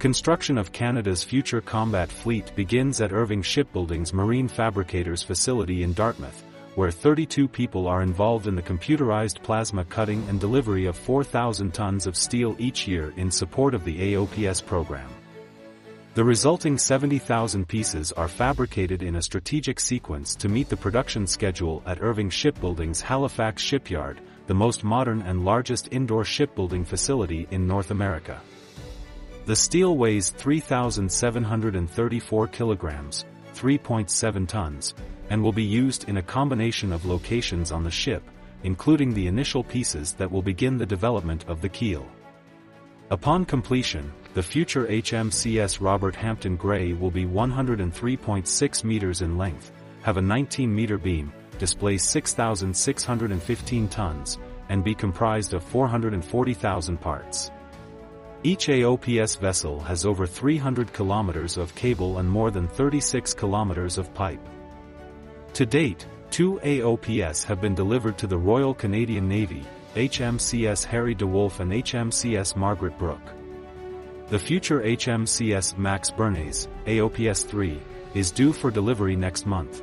Construction of Canada's future combat fleet begins at Irving Shipbuilding's Marine Fabricators facility in Dartmouth, where 32 people are involved in the computerized plasma cutting and delivery of 4,000 tons of steel each year in support of the AOPS program. The resulting 70,000 pieces are fabricated in a strategic sequence to meet the production schedule at Irving Shipbuilding's Halifax shipyard, the most modern and largest indoor shipbuilding facility in North America. The steel weighs 3,734 kilograms, 3.7 tons, and will be used in a combination of locations on the ship, including the initial pieces that will begin the development of the keel. Upon completion, the future HMCS Robert Hampton Gray will be 103.6 meters in length, have a 19-meter beam, display 6,615 tons, and be comprised of 440,000 parts. Each AOPS vessel has over 300 kilometers of cable and more than 36 kilometers of pipe. To date, two AOPS have been delivered to the Royal Canadian Navy, HMCS Harry DeWolf and HMCS Margaret Brooke. The future HMCS Max Bernays, AOPS-3, is due for delivery next month.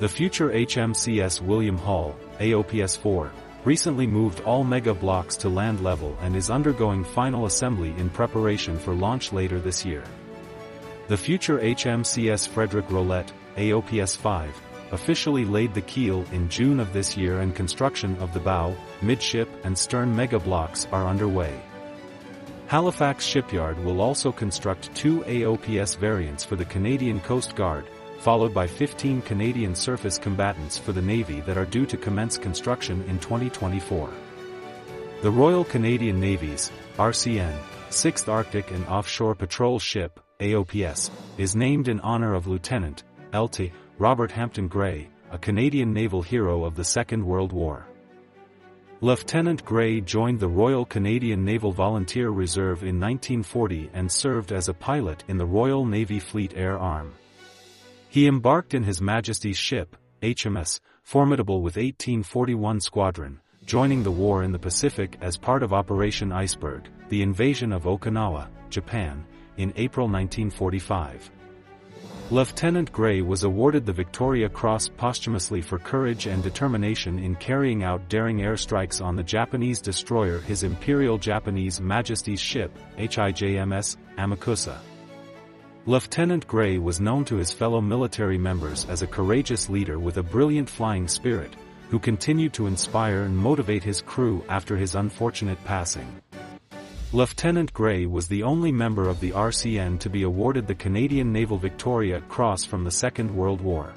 The future HMCS William Hall, AOPS-4, recently moved all mega blocks to land level and is undergoing final assembly in preparation for launch later this year. The future HMCS Frederick Rolette, AOPS-5, officially laid the keel in June of this year and construction of the bow, midship and stern mega blocks are underway. Halifax Shipyard will also construct two AOPS variants for the Canadian Coast Guard, followed by 15 Canadian surface combatants for the Navy that are due to commence construction in 2024. The Royal Canadian Navy's, RCN, 6th Arctic and Offshore Patrol Ship, AOPS, is named in honor of Lieutenant, LT, Robert Hampton Gray, a Canadian naval hero of the Second World War. Lieutenant Gray joined the Royal Canadian Naval Volunteer Reserve in 1940 and served as a pilot in the Royal Navy Fleet Air Arm. He embarked in His Majesty's ship, HMS, Formidable with 1841 Squadron, joining the war in the Pacific as part of Operation Iceberg, the invasion of Okinawa, Japan, in April 1945. Lieutenant Gray was awarded the Victoria Cross posthumously for courage and determination in carrying out daring airstrikes on the Japanese destroyer His Imperial Japanese Majesty's ship, HIJMS, Amakusa. Lieutenant Gray was known to his fellow military members as a courageous leader with a brilliant flying spirit, who continued to inspire and motivate his crew after his unfortunate passing. Lieutenant Gray was the only member of the RCN to be awarded the Canadian Naval Victoria Cross from the Second World War.